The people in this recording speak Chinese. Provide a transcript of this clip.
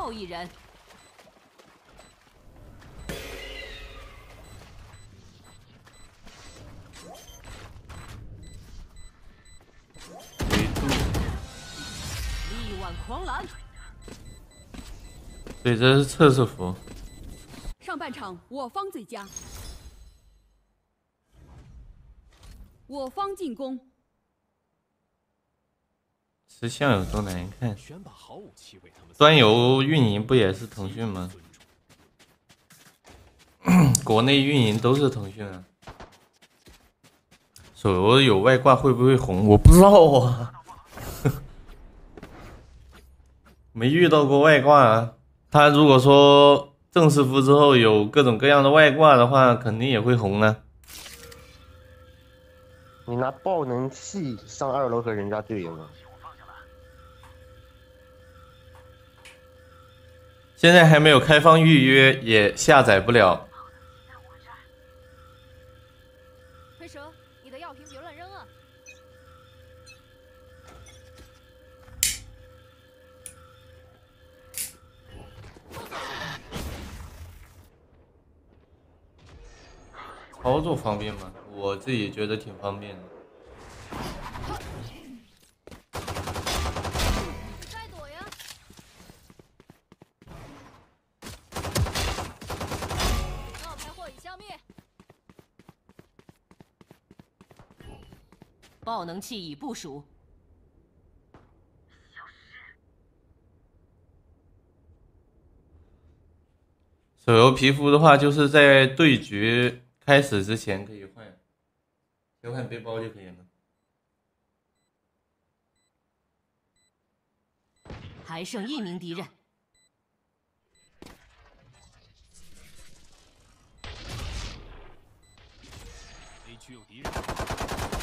后一人。力挽狂澜。对，这是测试服。上半场我方最佳，我方进攻。吃相有多难看？端游运营不也是腾讯吗？国内运营都是腾讯啊。手游有外挂会不会红？我不知道啊，没遇到过外挂啊。他如果说正式服之后有各种各样的外挂的话，肯定也会红呢。你拿爆能器上二楼和人家队友吗？现在还没有开放预约，也下载不了。黑蛇，你的药瓶别乱扔啊！操作方便吗？我自己觉得挺方便的。爆能器已部署。手游皮肤的话，就是在对局开始之前可以换，切换背包就可以了。还剩一名敌人。A 区有敌人。